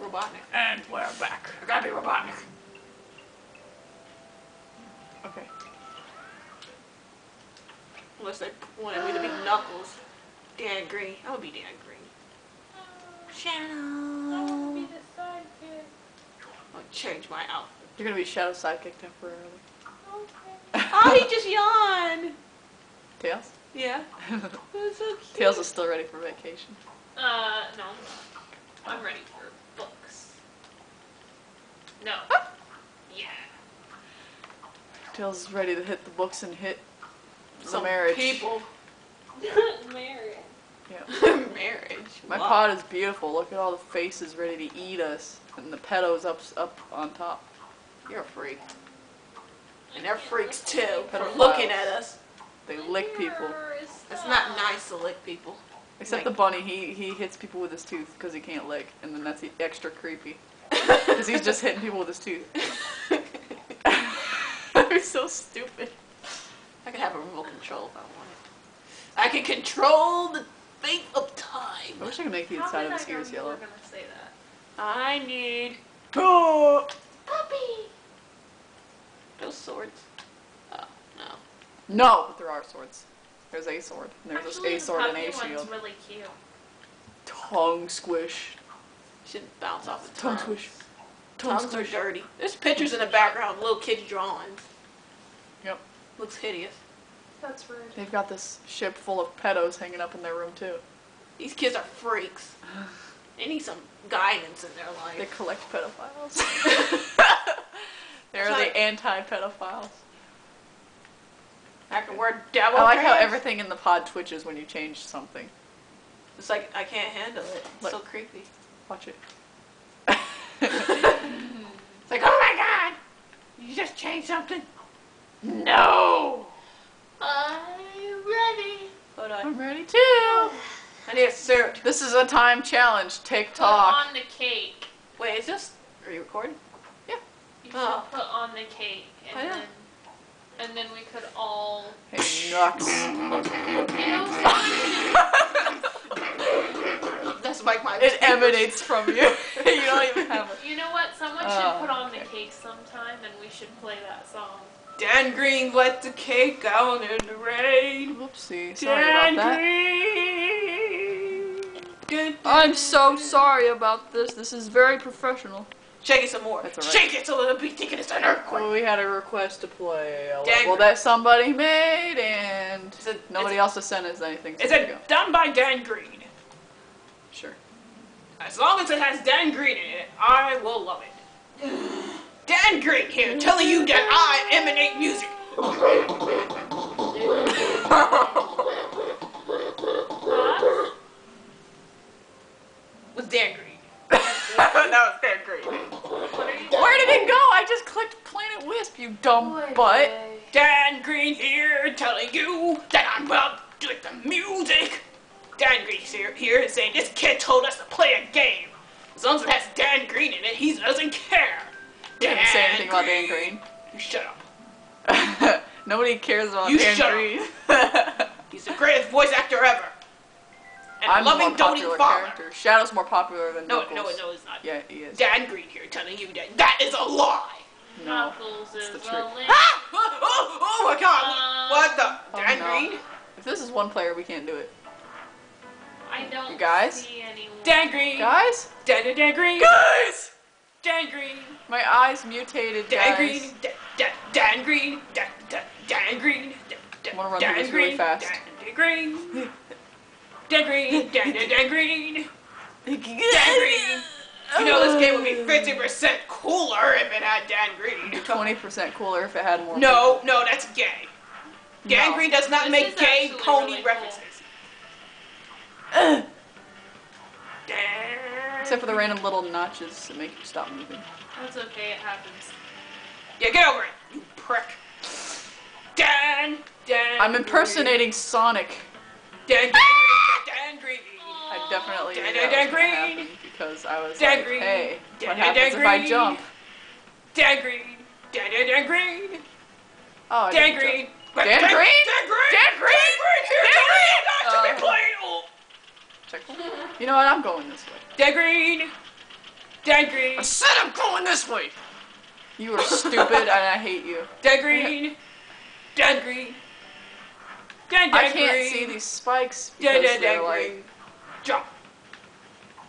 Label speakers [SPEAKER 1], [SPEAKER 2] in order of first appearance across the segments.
[SPEAKER 1] Robotnik.
[SPEAKER 2] And we're back.
[SPEAKER 1] I gotta be Robotnik.
[SPEAKER 2] Okay.
[SPEAKER 1] Unless they wanted me to be Knuckles. Dan Green. I would be Dan Green. Shadow. I would be the sidekick. I'll change my outfit.
[SPEAKER 2] You're gonna be Shadow sidekick temporarily. Okay.
[SPEAKER 1] Oh, he just yawned.
[SPEAKER 2] Tails?
[SPEAKER 1] Yeah. It so cute.
[SPEAKER 2] Tails is still ready for vacation.
[SPEAKER 3] Uh, no. I'm ready for books. No. yeah.
[SPEAKER 2] Tails is ready to hit the books and hit the
[SPEAKER 1] Some
[SPEAKER 2] marriage.
[SPEAKER 1] people.
[SPEAKER 3] Mary.
[SPEAKER 2] Yeah.
[SPEAKER 1] Marriage.
[SPEAKER 2] My
[SPEAKER 1] Wow.
[SPEAKER 2] pod is beautiful. Look at all the faces ready to eat us, and the pedos up up on top.
[SPEAKER 1] You're a freak. And they're freaks too for
[SPEAKER 2] Pedophiles.
[SPEAKER 1] looking at us.
[SPEAKER 2] They lick people.
[SPEAKER 1] It's not nice to lick people.
[SPEAKER 2] Except
[SPEAKER 1] Like-
[SPEAKER 2] the bunny, he he hits people with his tooth because he can't lick, and then that's extra creepy. Because he's just hitting people with his tooth. They're so stupid.
[SPEAKER 1] I could have a remote control if I wanted. I can control the fate of time.
[SPEAKER 2] I wish I could make the
[SPEAKER 3] How
[SPEAKER 2] inside of his ears
[SPEAKER 3] you were
[SPEAKER 2] yellow.
[SPEAKER 3] gonna say that?
[SPEAKER 1] I need
[SPEAKER 2] Oh!
[SPEAKER 1] puppy. Those swords. Oh no.
[SPEAKER 2] No, but there are swords. There's a sword. And there's
[SPEAKER 3] Actually,
[SPEAKER 2] a sword and
[SPEAKER 3] the
[SPEAKER 2] a
[SPEAKER 3] puppy
[SPEAKER 2] shield.
[SPEAKER 3] one's really cute.
[SPEAKER 2] Tongue squish.
[SPEAKER 1] Shouldn't bounce off the
[SPEAKER 2] Tongue
[SPEAKER 1] tongue.
[SPEAKER 2] squish. Tongue
[SPEAKER 1] Tongues are dirty. There's pictures in the background of little kids' drawings.
[SPEAKER 2] Yep.
[SPEAKER 1] Looks hideous.
[SPEAKER 3] That's rude.
[SPEAKER 2] They've got this ship full of pedos hanging up in their room too.
[SPEAKER 1] These kids are freaks. They need some guidance in their life.
[SPEAKER 2] They collect pedophiles. They're
[SPEAKER 1] Sorry.
[SPEAKER 2] the anti-pedophiles.
[SPEAKER 1] I can wear devil
[SPEAKER 2] I like how everything in the pod twitches when you change something.
[SPEAKER 1] It's like I can't handle it. It's
[SPEAKER 2] Look.
[SPEAKER 1] so creepy.
[SPEAKER 2] Watch it.
[SPEAKER 1] It's like, oh my god! You just changed something? No! I'm ready. Hold on.
[SPEAKER 2] I'm ready too.
[SPEAKER 1] I need a suit.
[SPEAKER 2] This is a time challenge. TikTok.
[SPEAKER 3] Put on the cake.
[SPEAKER 1] Wait, is this? Are you recording? Yeah.
[SPEAKER 3] You should
[SPEAKER 1] Oh.
[SPEAKER 3] put on the cake, and
[SPEAKER 1] Oh, yeah.
[SPEAKER 3] then and then we could all.
[SPEAKER 2] Hey, Nux.
[SPEAKER 3] You know, someone
[SPEAKER 1] That's like my.
[SPEAKER 2] It emanates from you. you don't even have it.
[SPEAKER 3] should, You know what? Someone
[SPEAKER 2] Oh,
[SPEAKER 3] should put on the cake sometime, and we should play that song.
[SPEAKER 1] Dan Green let the cake out in the rain.
[SPEAKER 2] Whoopsie. Sorry
[SPEAKER 1] Dan
[SPEAKER 2] about that.
[SPEAKER 1] Green. Dun, dun.
[SPEAKER 2] I'm so sorry about this. This is very professional.
[SPEAKER 1] Shake it some more.
[SPEAKER 2] That's all right.
[SPEAKER 1] Shake it so it'll be thinking it's an earthquake.
[SPEAKER 2] Well, we had a request to play a
[SPEAKER 1] Dang.
[SPEAKER 2] level that somebody made, and
[SPEAKER 1] a-
[SPEAKER 2] nobody else has sent us anything. So
[SPEAKER 1] Is
[SPEAKER 2] there
[SPEAKER 1] it done by Dan Green?
[SPEAKER 2] Sure.
[SPEAKER 1] As long as it has Dan Green in it, I will love it. Dan Green here, telling you that I emanate music.
[SPEAKER 3] Huh?
[SPEAKER 1] With Dan Green. that was Dan Green.
[SPEAKER 3] What are you
[SPEAKER 2] Where did it go? I just clicked Planet Wisp, you dumb butt.
[SPEAKER 1] And
[SPEAKER 2] I'm
[SPEAKER 1] loving,
[SPEAKER 2] more popular
[SPEAKER 1] father.
[SPEAKER 2] character. Shadow's more popular than
[SPEAKER 1] No,
[SPEAKER 2] Knuckles.
[SPEAKER 1] no, no, it's not.
[SPEAKER 2] Yeah, he is.
[SPEAKER 1] Dan Green here telling you that that is a lie.
[SPEAKER 2] No.
[SPEAKER 3] Knuckles
[SPEAKER 2] it's
[SPEAKER 3] is
[SPEAKER 2] the truth.
[SPEAKER 3] link.
[SPEAKER 1] Ah! Oh, oh, oh my god!
[SPEAKER 3] Um,
[SPEAKER 1] what the?
[SPEAKER 2] Oh,
[SPEAKER 1] Dan
[SPEAKER 2] no.
[SPEAKER 1] Green?
[SPEAKER 2] If this is one player, we can't do it.
[SPEAKER 3] I don't
[SPEAKER 2] You guys?
[SPEAKER 3] see anyone.
[SPEAKER 1] Dan Green.
[SPEAKER 2] Guys?
[SPEAKER 1] Dan, Dan, Dan Green.
[SPEAKER 2] Guys!
[SPEAKER 1] Dan Green.
[SPEAKER 2] My eyes mutated,
[SPEAKER 1] Dan
[SPEAKER 2] guys.
[SPEAKER 1] Green. Dan, Dan, Dan Green. Dan, Dan, Dan Green. Dan, Dan,
[SPEAKER 2] I wanna run
[SPEAKER 1] Dan
[SPEAKER 2] through this really
[SPEAKER 1] Green.
[SPEAKER 2] fast.
[SPEAKER 1] Dan, Dan Green. Dan Green. Dan, Dan, Dan Green. Dan Green. You know this game would be 50% cooler if it had Dan Green.
[SPEAKER 2] 20% cooler if it had more.
[SPEAKER 1] No, no, that's gay. Dan
[SPEAKER 2] No.
[SPEAKER 1] Green does not
[SPEAKER 3] This
[SPEAKER 1] make gay
[SPEAKER 3] actually
[SPEAKER 1] pony
[SPEAKER 3] really
[SPEAKER 1] references.
[SPEAKER 2] Ugh.
[SPEAKER 1] Dan.
[SPEAKER 2] Except for the random little notches that make you stop moving.
[SPEAKER 3] That's okay. It happens.
[SPEAKER 1] Yeah, get over it, you prick. Dan. Dan.
[SPEAKER 2] I'm impersonating Sonic.
[SPEAKER 1] Dan. Dan Green. Dan Green.
[SPEAKER 2] I definitely
[SPEAKER 1] Dan-
[SPEAKER 2] knew
[SPEAKER 1] Dan-
[SPEAKER 2] that
[SPEAKER 1] Dan
[SPEAKER 2] was gonna
[SPEAKER 1] Green.
[SPEAKER 2] happen because I was
[SPEAKER 1] Dan
[SPEAKER 2] like,
[SPEAKER 1] Green.
[SPEAKER 2] hey,
[SPEAKER 1] Dan-
[SPEAKER 2] what
[SPEAKER 1] Dan-
[SPEAKER 2] happens
[SPEAKER 1] Dan
[SPEAKER 2] if I
[SPEAKER 1] Green.
[SPEAKER 2] jump?
[SPEAKER 1] Dan Green. Dan. Dan. Dan Green.
[SPEAKER 2] Oh, I
[SPEAKER 1] Dan
[SPEAKER 2] didn't
[SPEAKER 1] Green.
[SPEAKER 2] jump.
[SPEAKER 1] Wait,
[SPEAKER 2] Dan Green?
[SPEAKER 1] Dan Green.
[SPEAKER 2] Dan Green?
[SPEAKER 1] Dan Green.
[SPEAKER 2] Dan Green?
[SPEAKER 1] Not to be
[SPEAKER 2] Uh,
[SPEAKER 1] playing. Oh.
[SPEAKER 2] Check. You know what? I'm going this way.
[SPEAKER 1] Dan Green. Dan Green.
[SPEAKER 2] I said I'm going this way. You are stupid, and I hate you.
[SPEAKER 1] Dan Green. Dan Green. Dan, Dan
[SPEAKER 2] I can't
[SPEAKER 1] Green.
[SPEAKER 2] see these spikes
[SPEAKER 1] Dan,
[SPEAKER 2] because
[SPEAKER 1] Dan,
[SPEAKER 2] they're
[SPEAKER 1] Dan
[SPEAKER 2] like
[SPEAKER 1] Green. Jump.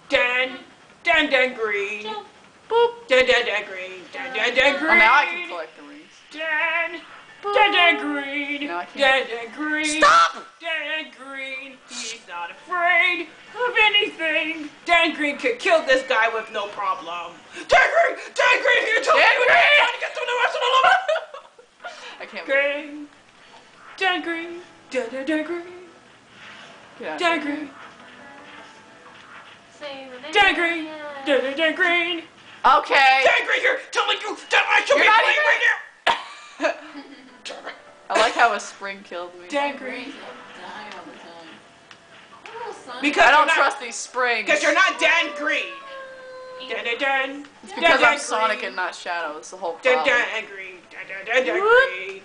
[SPEAKER 1] Dan, Dan, Dan Green.
[SPEAKER 3] Jump.
[SPEAKER 2] boop.
[SPEAKER 1] Dan, Dan, Dan Green. Dan, Dan, Dan Green.
[SPEAKER 2] Oh, now I can collect the rings.
[SPEAKER 1] Dan, Dan, Dan Green.
[SPEAKER 2] No, I can't.
[SPEAKER 1] Dan, Dan Green.
[SPEAKER 2] Stop!
[SPEAKER 1] Dan Green. He's not afraid of anything. Dan Green could kill this guy with no problem. Dan Green! Dan Green here! Tell
[SPEAKER 2] Dan
[SPEAKER 1] me
[SPEAKER 2] Green!
[SPEAKER 1] to get through the rest of the!
[SPEAKER 2] I can't.
[SPEAKER 1] Green. Dan Green. Dan, Dan, Dan Green. Dan. Green. Dan Green. Dan, Dan, Green.
[SPEAKER 2] Okay.
[SPEAKER 1] Dan Green here! Tell me you that I should
[SPEAKER 2] You're
[SPEAKER 1] be playing
[SPEAKER 2] even-
[SPEAKER 1] right now! Damn it.
[SPEAKER 2] I like how a spring killed me.
[SPEAKER 1] Dan Green.
[SPEAKER 3] Die all the time. Little son.
[SPEAKER 1] Because
[SPEAKER 2] I don't trust these springs.
[SPEAKER 1] Because you're not Dan Green. Dan, Dan, Dan.
[SPEAKER 2] It's because I'm Sonic
[SPEAKER 1] Green.
[SPEAKER 2] and not Shadow. It's the whole problem.
[SPEAKER 1] Dan Green. Dan, Dan, Dan, Dan Green.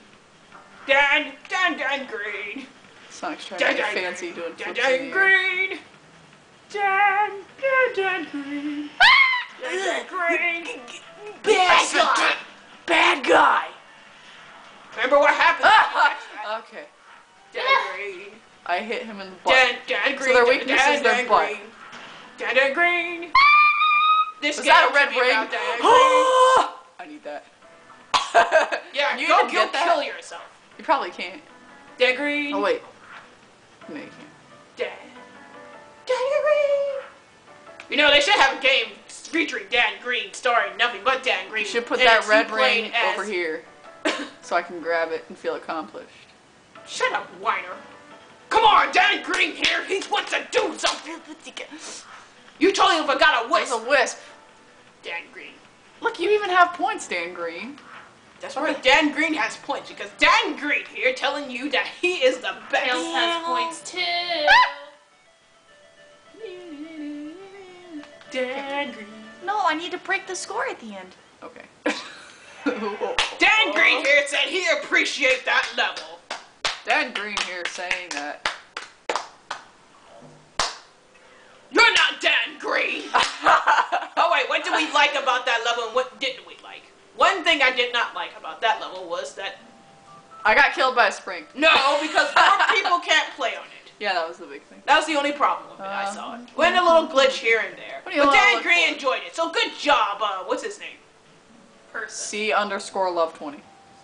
[SPEAKER 1] Dan, Dan, Dan Green.
[SPEAKER 2] Sonic's trying to get fancy
[SPEAKER 1] Green.
[SPEAKER 2] doing
[SPEAKER 1] Dan,
[SPEAKER 2] flips in
[SPEAKER 1] Dan
[SPEAKER 2] the air.
[SPEAKER 1] Green. Dan, Dan, Dan Green. Dan, Dan Green.
[SPEAKER 2] Bad guy. Bad guy.
[SPEAKER 1] Remember what happened? Ah!
[SPEAKER 2] okay.
[SPEAKER 1] Dan Green.
[SPEAKER 2] I hit him in the butt.
[SPEAKER 1] Dan, Dan Green.
[SPEAKER 2] their weakness
[SPEAKER 1] Dan,
[SPEAKER 2] is their
[SPEAKER 1] Dan
[SPEAKER 2] butt.
[SPEAKER 1] Green. Dan, Dan Green. Ah! This
[SPEAKER 2] Was
[SPEAKER 1] game
[SPEAKER 2] that a red ring?
[SPEAKER 1] about Dan Green.
[SPEAKER 2] I need that.
[SPEAKER 1] Yeah,
[SPEAKER 2] you
[SPEAKER 1] go,
[SPEAKER 2] even
[SPEAKER 1] go
[SPEAKER 2] get that?
[SPEAKER 1] kill yourself.
[SPEAKER 2] You probably can't.
[SPEAKER 1] Dan Green.
[SPEAKER 2] Oh wait. No, You
[SPEAKER 1] know, they should have a game featuring Dan Green, starring nothing but Dan Green.
[SPEAKER 2] You should put that
[SPEAKER 1] it's
[SPEAKER 2] red
[SPEAKER 1] he playing
[SPEAKER 2] ring
[SPEAKER 1] as-
[SPEAKER 2] over here so I can grab it and feel accomplished.
[SPEAKER 1] Shut up, whiner. Come on, Dan Green here. He wants to do something. You totally forgot a
[SPEAKER 2] There's
[SPEAKER 1] wisp.
[SPEAKER 2] a wisp.
[SPEAKER 1] Dan Green.
[SPEAKER 2] Look, you even have points, Dan Green.
[SPEAKER 1] That's right. Dan Green has points because Dan Green here telling you that he is the best.
[SPEAKER 3] Tails has points too. Ah!
[SPEAKER 1] Dan Green.
[SPEAKER 2] No, I need to break the score at the end. Okay.
[SPEAKER 1] Dan Green here said he appreciate that level.
[SPEAKER 2] Dan Green here saying that.
[SPEAKER 1] You're not Dan Green. oh wait, what did we like about that level and what didn't we like? One thing I did not like about that level was that
[SPEAKER 2] I got killed by a spring.
[SPEAKER 1] no, because four people can't play on it.
[SPEAKER 2] Yeah, that was the big thing.
[SPEAKER 1] That was the only problem with it. I
[SPEAKER 2] Uh,
[SPEAKER 1] saw it. Went a little glitch here and there,
[SPEAKER 2] What do you
[SPEAKER 1] but Dan
[SPEAKER 2] look
[SPEAKER 1] Green
[SPEAKER 2] for?
[SPEAKER 1] enjoyed it. So good job. Uh, what's his name?
[SPEAKER 3] Person.
[SPEAKER 2] C underscore love 20.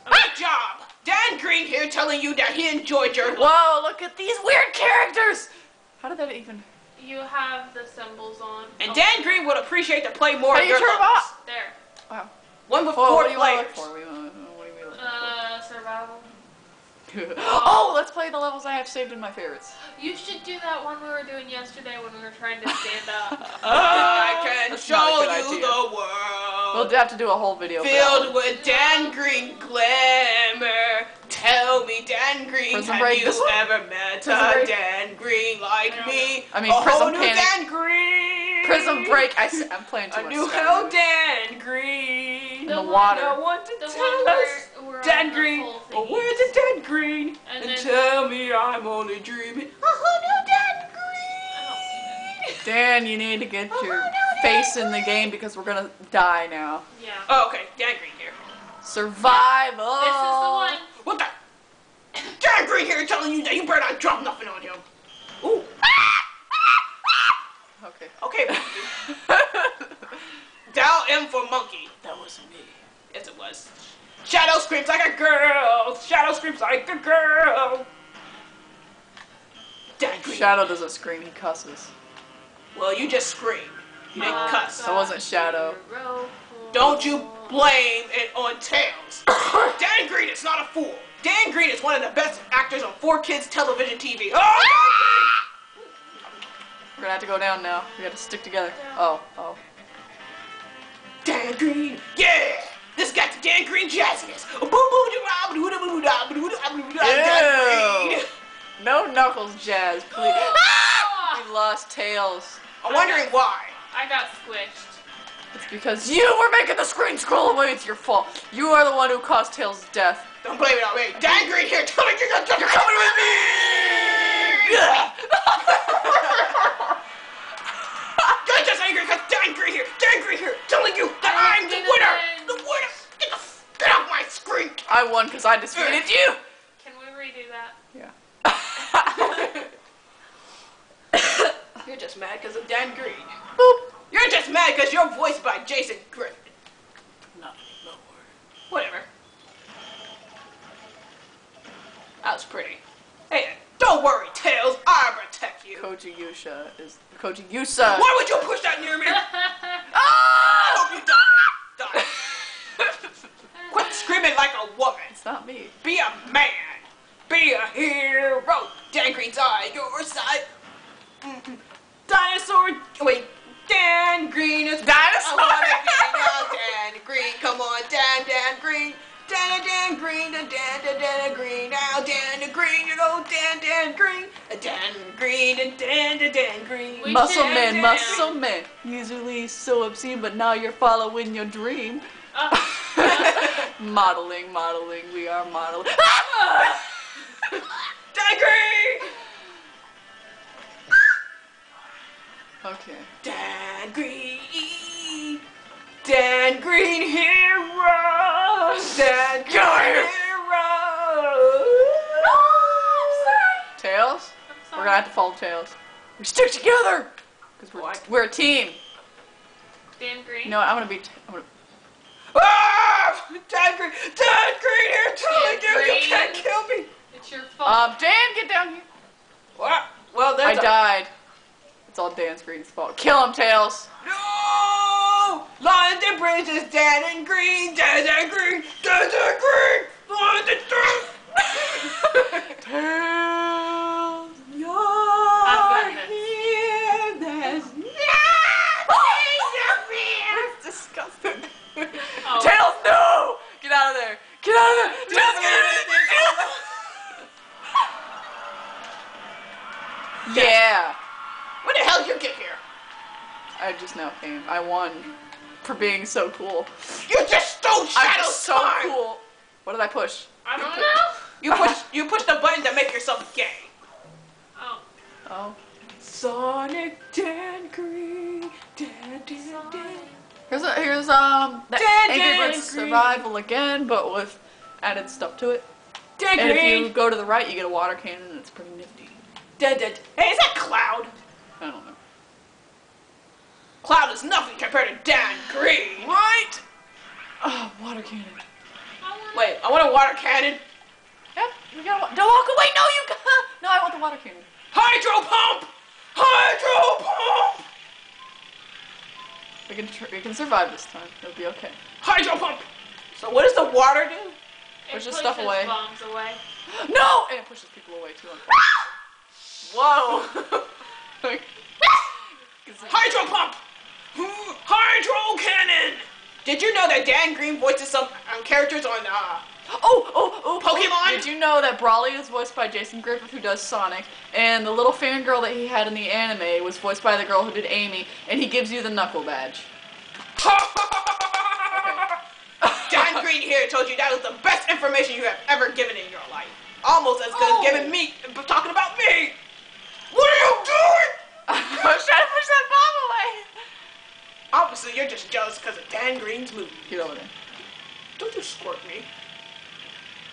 [SPEAKER 1] Good job. Dan Green here telling you that he enjoyed your.
[SPEAKER 2] Whoa, look at these weird characters! How did that even.
[SPEAKER 3] You have the symbols on.
[SPEAKER 1] And
[SPEAKER 3] Oh,
[SPEAKER 1] Dan Green would appreciate to play more
[SPEAKER 2] How
[SPEAKER 1] of
[SPEAKER 2] you
[SPEAKER 1] your
[SPEAKER 2] turn 'em
[SPEAKER 1] levels.
[SPEAKER 2] off?
[SPEAKER 3] There.
[SPEAKER 2] Wow.
[SPEAKER 1] One with
[SPEAKER 2] Whoa,
[SPEAKER 1] four
[SPEAKER 2] what do you want to
[SPEAKER 1] players.
[SPEAKER 2] look for? What do you want what do you look
[SPEAKER 3] Uh, survival.
[SPEAKER 2] For? oh, let's play the levels I have saved in my favorites.
[SPEAKER 3] You should do that one we were doing yesterday when we were trying to stand up.
[SPEAKER 1] oh, I can
[SPEAKER 2] That's not a
[SPEAKER 1] show you
[SPEAKER 2] idea.
[SPEAKER 1] the world.
[SPEAKER 2] We'll have to do a whole video. for
[SPEAKER 1] Filled
[SPEAKER 2] one.
[SPEAKER 1] with Dan Green glamour. Tell me, Dan Green,
[SPEAKER 2] Prison
[SPEAKER 1] have
[SPEAKER 2] Break,
[SPEAKER 1] you
[SPEAKER 2] this
[SPEAKER 1] ever met
[SPEAKER 2] Prison
[SPEAKER 1] a
[SPEAKER 2] Break?
[SPEAKER 1] Dan Green like
[SPEAKER 3] I
[SPEAKER 1] me?
[SPEAKER 2] I mean,
[SPEAKER 1] a
[SPEAKER 2] Prison
[SPEAKER 1] whole new
[SPEAKER 2] Panic.
[SPEAKER 1] Dan Green.
[SPEAKER 2] Prison Break. I, am playing too
[SPEAKER 1] A
[SPEAKER 2] much.
[SPEAKER 1] new
[SPEAKER 2] Skyrim.
[SPEAKER 1] hell Dan Green.
[SPEAKER 2] In the
[SPEAKER 3] one-
[SPEAKER 2] water.
[SPEAKER 1] No one to
[SPEAKER 3] The
[SPEAKER 1] tell us. Dan Green. Oh, where's the Dan Green?
[SPEAKER 3] And
[SPEAKER 1] And, tell me I'm only dreaming. Whole new Dan Green.
[SPEAKER 2] Dan, you need to get
[SPEAKER 1] Oh,
[SPEAKER 2] your
[SPEAKER 1] no, no,
[SPEAKER 2] face
[SPEAKER 1] no.
[SPEAKER 2] in the game because we're gonna die now.
[SPEAKER 3] Yeah.
[SPEAKER 1] Oh, okay. Dan Green here.
[SPEAKER 2] Survival.
[SPEAKER 3] This is the one.
[SPEAKER 1] What the? Dan Green here telling you that you better not drop nothing on him. Ooh.
[SPEAKER 2] Okay.
[SPEAKER 1] Okay, monkey. Dial M for monkey. That wasn't me. Yes, it was. Shadow screams like a girl. Shadow screams like a girl. Dan
[SPEAKER 2] Shadow doesn't scream, he cusses.
[SPEAKER 1] Well, you just screamed. You didn't
[SPEAKER 3] Uh,
[SPEAKER 1] cuss.
[SPEAKER 2] That wasn't Shadow.
[SPEAKER 1] Don't you blame it on Tails. Dan Green is not a fool. Dan Green is one of the best actors on 4Kids television TV. Oh,
[SPEAKER 2] We're gonna have to go down now. We gotta stick together. Oh, oh.
[SPEAKER 1] Dan Green. Yeah. This got the Dan Green jazziness. Boo, boo, da.
[SPEAKER 2] No Knuckles jazz, please.
[SPEAKER 3] Ah!
[SPEAKER 2] we lost Tails.
[SPEAKER 1] I'm wondering why.
[SPEAKER 3] I got squished.
[SPEAKER 2] It's because you were making the screen scroll away. It's your fault. You are the one who caused Tails' death.
[SPEAKER 1] Don't blame it on me. Dan Green here telling you that you're coming with me.
[SPEAKER 2] Yeah.
[SPEAKER 1] You're just angry because Dan Green here. Dan Green here.
[SPEAKER 2] Won because I defeated you.
[SPEAKER 3] Can we redo that?
[SPEAKER 2] Yeah.
[SPEAKER 1] You're just mad because of Dan Green.
[SPEAKER 2] Boop.
[SPEAKER 1] You're just mad because you're voiced by Jason Griffith. No, no word. Whatever. That was pretty. Hey, don't worry, Tails. I'll protect you.
[SPEAKER 2] Koji Yusha is Koji Yusa.
[SPEAKER 1] Why would you push that near me?
[SPEAKER 2] muscle man, muscle man. Usually so obscene, but now you're following your dream.
[SPEAKER 3] Oh,
[SPEAKER 2] modeling, modeling, we are modeling.
[SPEAKER 1] Dan Green.
[SPEAKER 2] okay.
[SPEAKER 1] Dan Green. Dan Green hero. Dan Green hero.
[SPEAKER 2] Oh, Tails?
[SPEAKER 3] I'm
[SPEAKER 2] We're gonna have to follow Tails. We stick together! Because we're,
[SPEAKER 1] What?
[SPEAKER 2] we're a team.
[SPEAKER 3] Dan Green.
[SPEAKER 2] You know what? I'm gonna be. T- I'm gonna,
[SPEAKER 1] Ah! Dan Green. Dan Green here telling
[SPEAKER 3] Dan
[SPEAKER 1] you you can't kill me.
[SPEAKER 3] It's your fault.
[SPEAKER 2] um, Dan, get down here.
[SPEAKER 1] Well, well
[SPEAKER 2] I
[SPEAKER 1] there's a-
[SPEAKER 2] died. It's all Dan Green's fault. Kill him, Tails.
[SPEAKER 1] No! London Bridge is Dan and Green, Dan and Green, Dan and Green, London Bridge.
[SPEAKER 2] Tails. There. Get out of there. Tails, get there. Yeah.
[SPEAKER 1] When the hell did you get here?
[SPEAKER 2] I just now came. I won for being so cool.
[SPEAKER 1] You just stole
[SPEAKER 2] I'm so
[SPEAKER 1] time.
[SPEAKER 2] cool. What did I push?
[SPEAKER 3] I don't know.
[SPEAKER 1] You push, you push the button to make yourself gay.
[SPEAKER 3] Oh.
[SPEAKER 2] Oh.
[SPEAKER 1] Sonic Dan Green, Dan Dan Dan.
[SPEAKER 2] Here's a, here's um the
[SPEAKER 1] Dan
[SPEAKER 2] Angry Birds
[SPEAKER 1] Green.
[SPEAKER 2] Survival again, but with added stuff to it.
[SPEAKER 1] Dan
[SPEAKER 2] And if you go to the right, you get a water cannon, and it's pretty nifty.
[SPEAKER 1] Dan Dan. Hey, is that Cloud?
[SPEAKER 2] I don't know.
[SPEAKER 1] Cloud is nothing compared to Dan Green.
[SPEAKER 2] Right. Oh, water cannon.
[SPEAKER 3] I want
[SPEAKER 1] Wait, I want a water cannon.
[SPEAKER 2] Yep. We got. Wa- don't walk away. No, you. got- No, I want the water cannon.
[SPEAKER 1] Hydro pump. Hydro pump.
[SPEAKER 2] We can. We can survive this time. It'll be okay.
[SPEAKER 1] Hydro pump. So what does the water do?
[SPEAKER 3] It
[SPEAKER 2] Push the
[SPEAKER 3] pushes
[SPEAKER 2] stuff away.
[SPEAKER 3] away.
[SPEAKER 2] No, and it pushes people away too. Whoa.
[SPEAKER 1] like, Hydro pump. Hydro cannon. Did you know that Dan Green voices some um, characters on uh,
[SPEAKER 2] Oh, oh, oh!
[SPEAKER 1] Pokemon?
[SPEAKER 2] Did you know that Brawly is voiced by Jason Griffith, who does Sonic, and the little fangirl that he had in the anime was voiced by the girl who did Amy, and he gives you the knuckle badge.
[SPEAKER 1] Dan here told you that was the best information you have ever given in your life. Almost as good
[SPEAKER 2] Oh.
[SPEAKER 1] as giving oh. me, talking about me. What are you doing?
[SPEAKER 2] I was trying to push that bomb away.
[SPEAKER 1] Obviously, you're just jealous because of Dan Green's movie.
[SPEAKER 2] Get over there.
[SPEAKER 1] Don't you squirt me.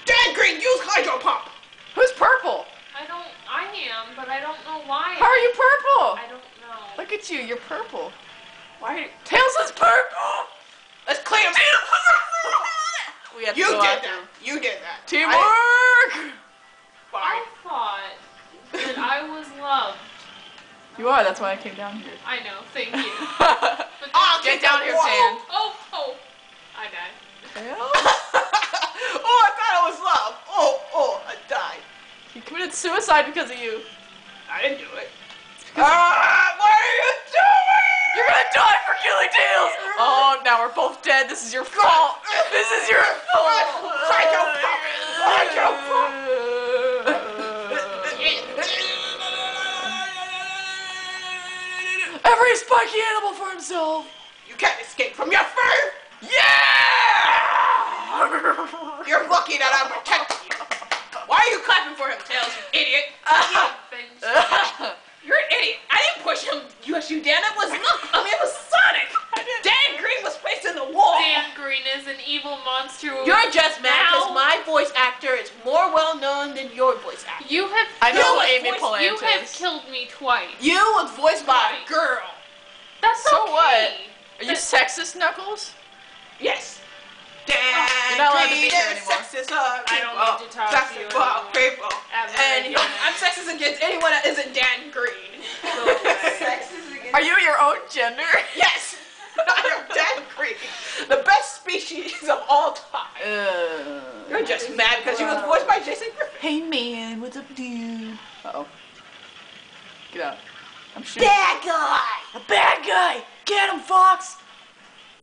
[SPEAKER 1] Dan Green, use hydro pump.
[SPEAKER 2] Who's purple?
[SPEAKER 3] I don't. I am, but I don't know why.
[SPEAKER 2] How are you purple?
[SPEAKER 3] I don't know.
[SPEAKER 2] Look at you, you're purple.
[SPEAKER 1] Why?
[SPEAKER 2] Tails is purple.
[SPEAKER 1] Let's clean him.
[SPEAKER 2] We have to
[SPEAKER 1] You
[SPEAKER 2] go
[SPEAKER 1] did
[SPEAKER 2] after
[SPEAKER 1] that. You did that. I
[SPEAKER 2] Teamwork.
[SPEAKER 3] I
[SPEAKER 1] Fine.
[SPEAKER 3] thought that I was loved.
[SPEAKER 2] You are. That's why I came down here.
[SPEAKER 3] I know. Thank you. But
[SPEAKER 1] Oh,
[SPEAKER 2] Get down here,
[SPEAKER 1] wall.
[SPEAKER 2] Tan.
[SPEAKER 3] oh, oh, I died.
[SPEAKER 2] Tails?
[SPEAKER 1] oh, I thought it was love. Oh, oh, I died.
[SPEAKER 2] He committed suicide because of you.
[SPEAKER 1] I didn't do it. Ah, what are you doing?
[SPEAKER 2] You're gonna die for killing Tails! Oh, now we're both dead. This is your fault. This is your fault.
[SPEAKER 1] Hydro pump. Hydro
[SPEAKER 2] Every spiky animal for himself.
[SPEAKER 1] You can't escape from your fate.
[SPEAKER 2] Yeah!
[SPEAKER 1] You're lucky that I'm protecting you. Why are you clapping for him, Tails, you idiot?
[SPEAKER 3] Avenged.
[SPEAKER 1] You're an idiot. I didn't push him, you, you Dan. It was Knuck. I mean, it was Sonic. Dan Green was placed in the wall.
[SPEAKER 3] Dan Green is an evil monster.
[SPEAKER 1] You're just mad because my voice actor is more well known than your voice actor.
[SPEAKER 3] You have.
[SPEAKER 2] I know
[SPEAKER 3] killed-
[SPEAKER 2] Amy
[SPEAKER 1] voice-
[SPEAKER 2] Polantis.
[SPEAKER 3] You have killed me twice.
[SPEAKER 1] You was voiced by a girl.
[SPEAKER 3] That's
[SPEAKER 2] So
[SPEAKER 3] okay.
[SPEAKER 2] what? Are you
[SPEAKER 3] But-
[SPEAKER 2] sexist, Knuckles?
[SPEAKER 1] Yes.
[SPEAKER 2] You're not allowed to be here anymore.
[SPEAKER 1] Sexist uh,
[SPEAKER 3] I don't
[SPEAKER 1] people.
[SPEAKER 3] need to talk to you anymore.
[SPEAKER 1] people. And you know. I'm sexist against anyone that isn't Dan Green.
[SPEAKER 2] Are you your own gender?
[SPEAKER 1] Yes. I am Dan Green, the best species of all time.
[SPEAKER 2] Uh,
[SPEAKER 1] You're just mad because you was voiced by Jason Griffith.
[SPEAKER 2] Hey man, what's up, dude? Uh oh. Get out. I'm shooting.
[SPEAKER 1] Bad guy.
[SPEAKER 2] A bad guy! Get him, Fox!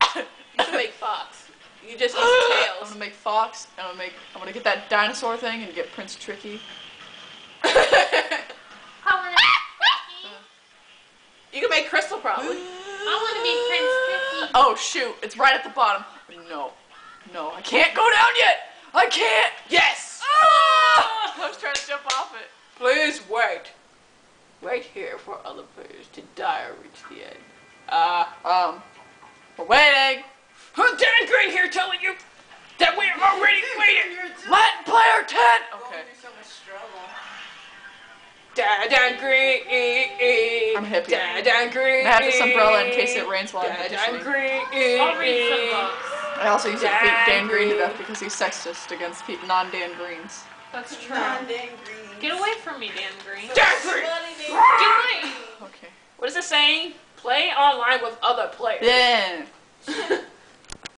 [SPEAKER 1] You should make Fox. You just use
[SPEAKER 2] I'm gonna make Fox. And I'm gonna make. I'm gonna get that dinosaur thing and get Prince Tricky.
[SPEAKER 3] I want to be Tricky.
[SPEAKER 1] you can make Crystal probably.
[SPEAKER 3] I want to be Prince Tricky.
[SPEAKER 2] Oh shoot! It's right at the bottom. No, no, I can't go down yet. I can't.
[SPEAKER 1] Yes.
[SPEAKER 2] Ah! I was trying to jump off it.
[SPEAKER 1] Please wait. Wait here for other players to die or reach the end. Uh,
[SPEAKER 2] Um, we're waiting.
[SPEAKER 1] Who's Dan Green here telling you that we're already waiting?
[SPEAKER 2] Let player ten. Oh, okay.
[SPEAKER 1] Dan, Dan Green.
[SPEAKER 2] I'm hippie.
[SPEAKER 1] Dan, Dan Green.
[SPEAKER 2] I have this umbrella in case it rains while I'm
[SPEAKER 1] Dan, Dan
[SPEAKER 2] petitioning.
[SPEAKER 1] Green.
[SPEAKER 3] I'll read some books.
[SPEAKER 2] I also use it to beat
[SPEAKER 1] Dan
[SPEAKER 2] Dan Green to death because he's sexist against pe- non-Dan Greens.
[SPEAKER 3] That's true. Get away from me, Dan Green.
[SPEAKER 1] Dan Green.
[SPEAKER 3] Get away.
[SPEAKER 2] Okay.
[SPEAKER 1] What is it saying? Play online with other players.
[SPEAKER 2] Yeah.